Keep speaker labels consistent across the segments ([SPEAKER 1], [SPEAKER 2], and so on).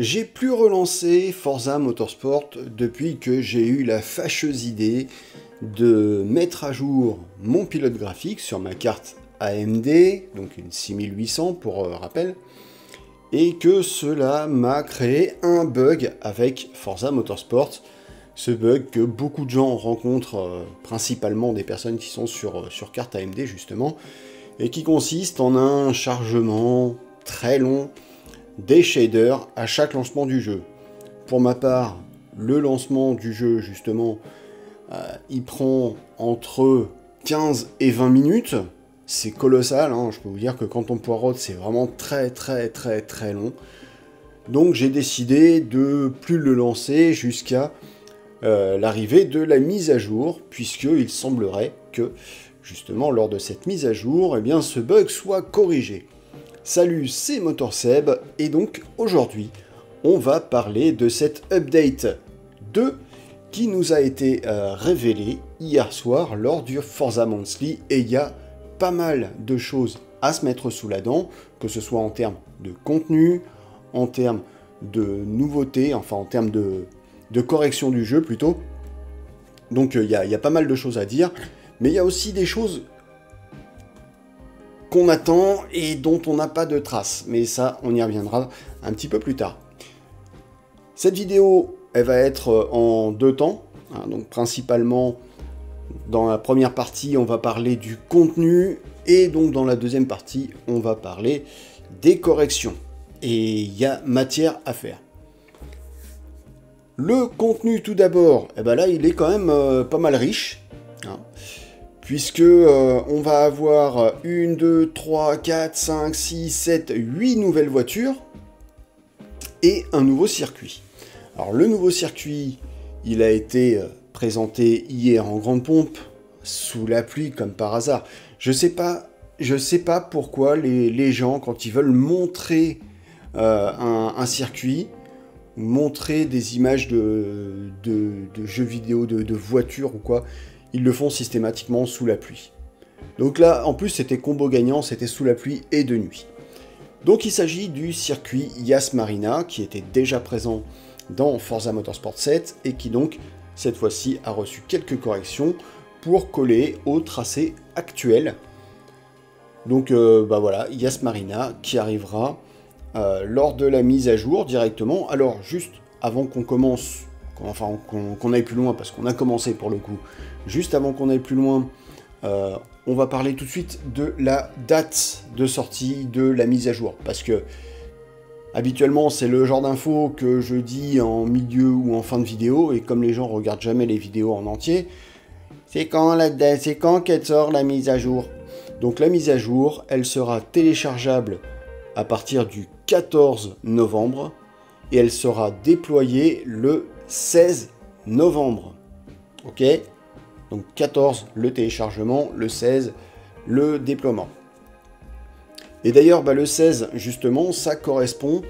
[SPEAKER 1] J'ai plus relancé Forza Motorsport depuis que j'ai eu la fâcheuse idée de mettre à jour mon pilote graphique sur ma carte AMD, donc une 6800 pour euh, rappel, et que cela m'a créé un bug avec Forza Motorsport. Ce bug que beaucoup de gens rencontrent, euh, principalement des personnes qui sont sur, euh, sur carte AMD justement, et qui consiste en un chargement très long des shaders à chaque lancement du jeu. Pour ma part, le lancement du jeu, justement, euh, il prend entre 15 et 20 minutes. C'est colossal, hein. je peux vous dire que quand on poireaute, c'est vraiment très très très très long. Donc j'ai décidé de plus le lancer jusqu'à euh, l'arrivée de la mise à jour, puisqu'il semblerait que, justement, lors de cette mise à jour, eh ce bug soit corrigé. Salut, c'est MotorSeb, et donc aujourd'hui, on va parler de cette update 2 qui nous a été euh, révélée hier soir lors du Forza Monthly, et il y a pas mal de choses à se mettre sous la dent, que ce soit en termes de contenu, en termes de nouveautés, enfin en termes de, correction du jeu plutôt. Donc euh, il y, a pas mal de choses à dire, mais il y a aussi des choses qu'on attend et dont on n'a pas de traces. Mais ça, on y reviendra un petit peu plus tard. Cette vidéo, elle va être euh, en deux temps. Hein, donc principalement, dans la première partie, on va parler du contenu. Et donc dans la deuxième partie, on va parler des corrections. Et il y a matière à faire. Le contenu tout d'abord, eh ben là il est quand même euh, pas mal riche. Hein puisque euh, on va avoir 1, 2, 3, 4, 5, 6, 7, 8 nouvelles voitures et un nouveau circuit. Alors le nouveau circuit, il a été euh, présenté hier en grande pompe, sous la pluie comme par hasard. Je sais pas, je sais pas pourquoi les, gens, quand ils veulent montrer euh, un, circuit, montrer des images de, jeux vidéo, de, de voitures ou quoi, ils le font systématiquement sous la pluie. Donc là, en plus, c'était combo gagnant, c'était sous la pluie et de nuit. Donc il s'agit du circuit Yas Marina, qui était déjà présent dans Forza Motorsport 7, et qui donc, cette fois-ci, a reçu quelques corrections pour coller au tracé actuel. Donc euh, bah voilà, Yas Marina qui arrivera euh, lors de la mise à jour directement. Alors juste avant qu'on commence enfin qu'on aille plus loin, parce qu'on a commencé pour le coup, juste avant qu'on aille plus loin, euh, on va parler tout de suite de la date de sortie de la mise à jour, parce que habituellement c'est le genre d'info que je dis en milieu ou en fin de vidéo, et comme les gens regardent jamais les vidéos en entier, c'est quand la quand qu'elle sort la mise à jour. Donc la mise à jour, elle sera téléchargeable à partir du 14 novembre et elle sera déployée le 16 novembre. Ok Donc 14 le téléchargement, le 16 le déploiement. Et d'ailleurs, bah, le 16, justement, ça correspond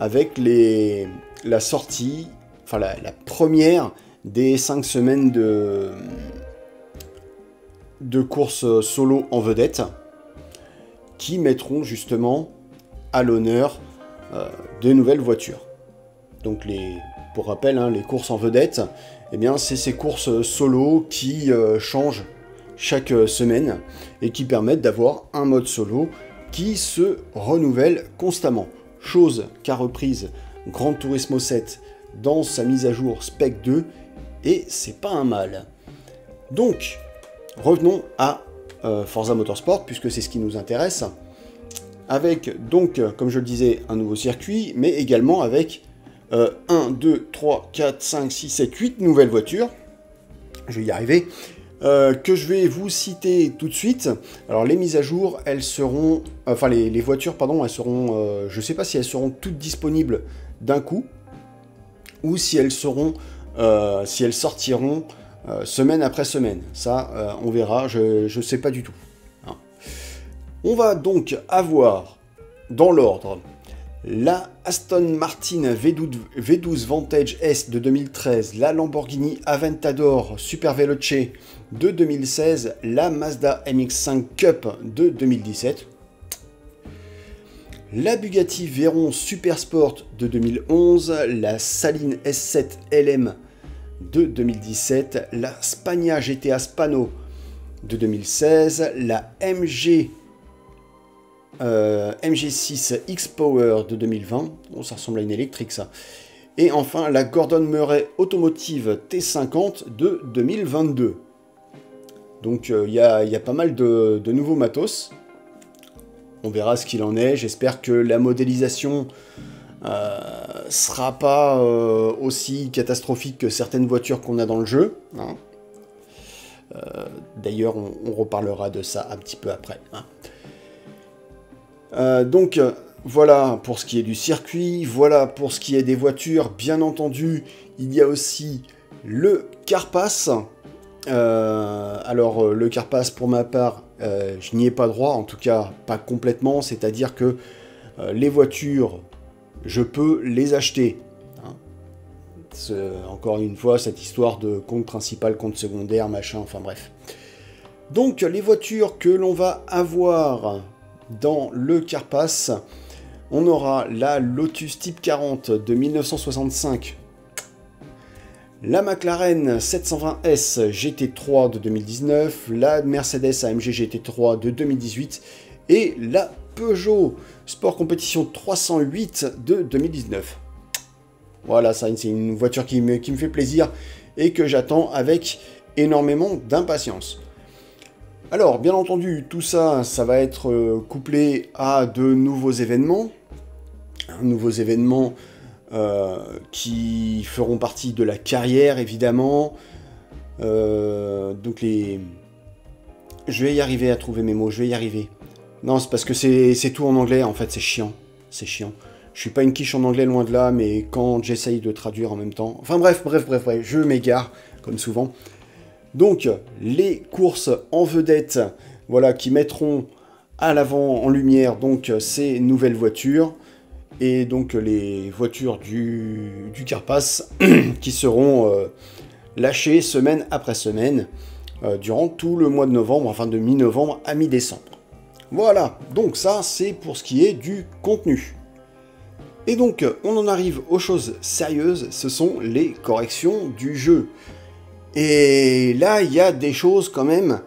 [SPEAKER 1] avec les, la sortie, enfin la, première des 5 semaines de, de courses solo en vedette qui mettront justement à l'honneur euh, de nouvelles voitures. Donc les pour rappel, hein, les courses en vedette, eh bien, c'est ces courses solo qui euh, changent chaque euh, semaine et qui permettent d'avoir un mode solo qui se renouvelle constamment. Chose qu'a reprise Grand Turismo 7 dans sa mise à jour Spec 2 et c'est pas un mal. Donc, revenons à euh, Forza Motorsport puisque c'est ce qui nous intéresse. Avec donc, comme je le disais, un nouveau circuit, mais également avec 1, 2, 3, 4, 5, 6, 7, 8 nouvelles voitures. Je vais y arriver. Euh, que je vais vous citer tout de suite. Alors les mises à jour, elles seront, enfin les, voitures, pardon, elles seront, euh, je ne sais pas si elles seront toutes disponibles d'un coup ou si elles seront, euh, si elles sortiront semaine après semaine. Ça, on verra. Je ne sais pas du tout. Hein. On va donc avoir dans l'ordre la Aston Martin V12, Vantage S de 2013, la Lamborghini Aventador Super Veloce de 2016, la Mazda MX-5 Cup de 2017, la Bugatti Veyron Supersport de 2011, la Saline S7 LM de 2017, la Spagna GTA Spano de 2016, la MG euh, MG6 X-Power de 2020, oh, ça ressemble à une électrique ça, et enfin la Gordon Murray Automotive T50 de 2022. Donc euh, il y, a pas mal de, nouveaux matos. On verra ce qu'il en est. J'espère que la modélisation euh, sera pas euh, aussi catastrophique que certaines voitures qu'on a dans le jeu. Hein. D'ailleurs, on, reparlera de ça un petit peu après. Hein. Donc, voilà pour ce qui est du circuit, voilà pour ce qui est des voitures. Bien entendu, il y a aussi le Carpass. Euh, alors, euh, le Carpass, pour ma part, euh, je n'y ai pas droit, en tout cas pas complètement, c'est-à-dire que les voitures, je peux les acheter. Hein. encore une fois, cette histoire de compte principal, compte secondaire, machin, enfin bref. Donc, les voitures que l'on va avoir dans le Carpass, on aura la Lotus Type 40 de 1965, la McLaren 720S GT3 de 2019, la Mercedes AMG GT3 de 2018 et la Peugeot Sport Competition 308 de 2019. Voilà, ça c'est une voiture qui me fait plaisir et que j'attends avec énormément d'impatience. Alors, bien entendu, tout ça, ça va être euh, couplé à de nouveaux événements nouveaux événements euh, qui feront partie de la carrière, évidemment. Euh, donc les... Je vais y arriver à trouver mes mots, je vais y arriver. Non, c'est parce que c'est tout en anglais, en fait, c'est chiant. C'est chiant. Je suis pas une quiche en anglais, loin de là, mais quand j'essaye de traduire en même temps... Enfin bref, bref, bref, bref, je m'égare, comme souvent. Donc, les courses en vedette, voilà, qui mettront à l'avant en lumière donc ces nouvelles voitures et donc les voitures du, du Carpass qui seront euh, lâchées semaine après semaine euh, durant tout le mois de novembre, enfin de mi-novembre à mi-décembre. Voilà, donc ça c'est pour ce qui est du contenu. Et donc on en arrive aux choses sérieuses, ce sont les corrections du jeu. Et là il y a des choses quand même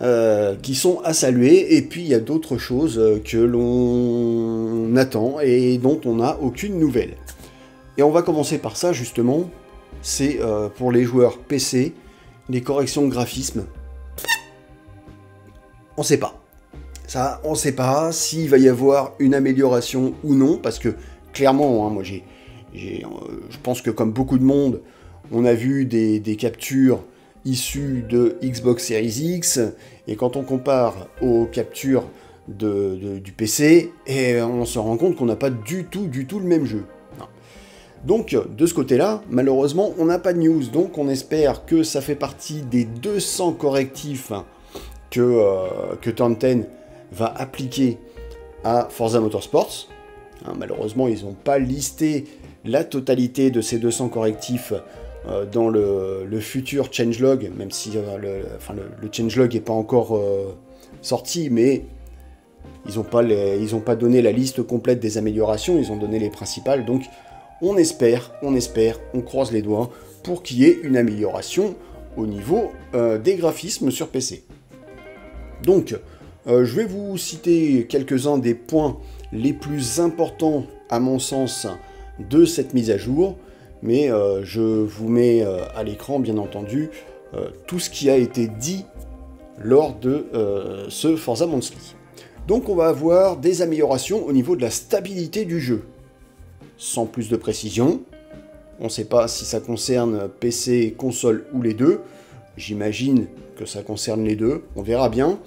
[SPEAKER 1] euh, qui sont à saluer, et puis il y a d'autres choses euh, que l'on attend et dont on n'a aucune nouvelle. Et on va commencer par ça justement, c'est euh, pour les joueurs PC, les corrections de graphisme. On sait pas. Ça, on sait pas s'il va y avoir une amélioration ou non, parce que clairement, hein, moi j'ai, je pense que comme beaucoup de monde, on a vu des, captures issus de Xbox Series X, et quand on compare aux captures du PC, et on se rend compte qu'on n'a pas du tout, du tout le même jeu. Donc, de ce côté-là, malheureusement, on n'a pas de news, donc on espère que ça fait partie des 200 correctifs que, euh, va appliquer à Forza Motorsports. Hein, malheureusement, ils n'ont pas listé la totalité de ces 200 correctifs dans le, futur changelog, même si euh, le, changelog n'est pas encore euh, sorti, mais ils n'ont pas, pas donné la liste complète des améliorations, ils ont donné les principales, donc on espère, on espère, on croise les doigts pour qu'il y ait une amélioration au niveau des graphismes sur PC. Donc, je vais vous citer quelques-uns des points les plus importants, à mon sens, de cette mise à jour mais euh, je vous mets euh, à l'écran, bien entendu, euh, tout ce qui a été dit lors de ce Forza Monthly. Donc on va avoir des améliorations au niveau de la stabilité du jeu. Sans plus de précision, on ne sait pas si ça concerne PC, console ou les deux. J'imagine que ça concerne les deux, on verra bien.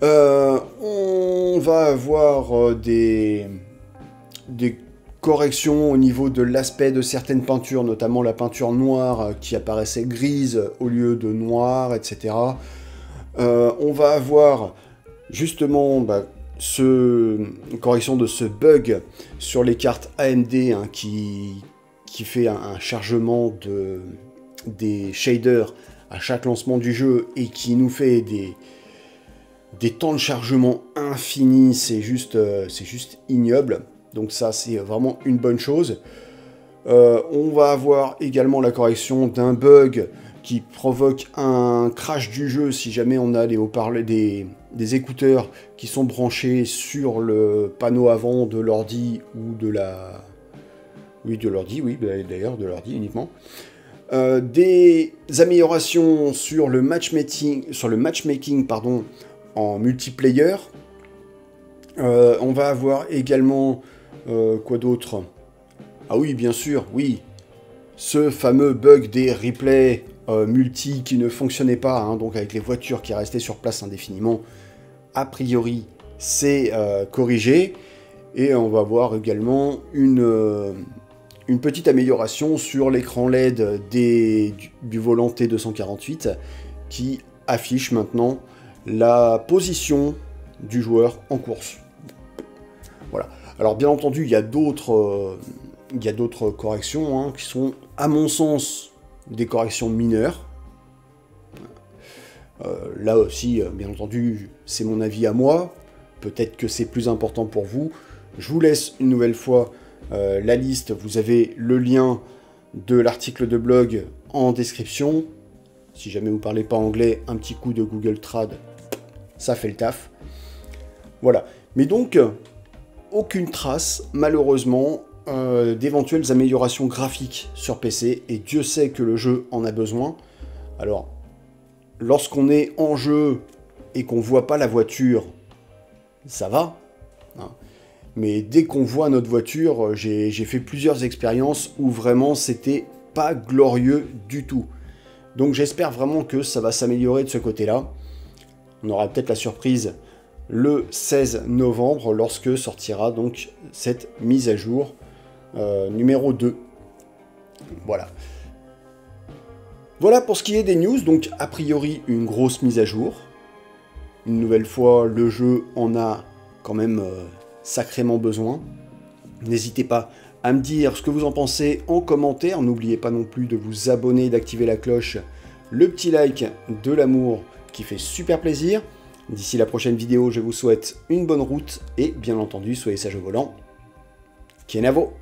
[SPEAKER 1] on va avoir des, des correction au niveau de l'aspect de certaines peintures, notamment la peinture noire euh, qui apparaissait grise au lieu de noir, etc. Euh, on va avoir justement bah, une correction de ce bug sur les cartes AMD hein, qui, fait un, chargement de, des shaders à chaque lancement du jeu et qui nous fait des, des temps de chargement infinis, c'est juste, c'est juste ignoble. Donc ça, c'est vraiment une bonne chose. on va avoir également la correction d'un bug qui provoque un crash du jeu si jamais on a des, des, écouteurs qui sont branchés sur le panneau avant de l'ordi ou de la... Oui, de l'ordi, oui, d'ailleurs, de l'ordi uniquement. Euh, des améliorations sur le matchmaking, sur le matchmaking en multiplayer. Euh, on va avoir également... Euh, quoi d'autre? Ah oui, bien sûr, oui. Ce fameux bug des replays euh, multi qui ne fonctionnait pas, hein, donc avec les voitures qui restaient sur place indéfiniment. A priori, c'est euh, corrigé. Et on va voir également une, petite amélioration sur l'écran LED des, du, volant T248 qui affiche maintenant la position du joueur en course. Voilà. Alors bien entendu, il y a d'autres d'autres corrections hein, qui sont, à mon sens, des corrections mineures. Euh, là aussi, euh, bien entendu, c'est mon avis à moi. Peut-être que c'est plus important pour vous. Je vous laisse une nouvelle fois euh, la liste. Vous avez le lien de l'article de blog en description. Si jamais vous ne parlez pas anglais, un petit coup de Google Trad, ça fait le taf. Voilà. Mais donc, aucune trace, malheureusement, euh, d'éventuelles améliorations graphiques sur PC, et Dieu sait que le jeu en a besoin. Alors, lorsqu'on est en jeu et qu'on voit pas la voiture, ça va. Hein. Mais dès qu'on voit notre voiture, j'ai fait plusieurs expériences où vraiment c'était pas glorieux du tout. Donc j'espère vraiment que ça va s'améliorer de ce côté-là. On aura peut-être la surprise le 16 novembre lorsque sortira donc cette mise à jour euh, numéro 2. Voilà. Voilà pour ce qui est des news, donc a priori une grosse mise à jour. Une nouvelle fois, le jeu en a quand même euh, sacrément besoin. N'hésitez pas à me dire ce que vous en pensez en commentaire. N'oubliez pas non plus de vous abonner, d'activer la cloche, le petit like de l'amour qui fait super plaisir. D'ici la prochaine vidéo, je vous souhaite une bonne route et bien entendu, soyez sage au volant. Kienavo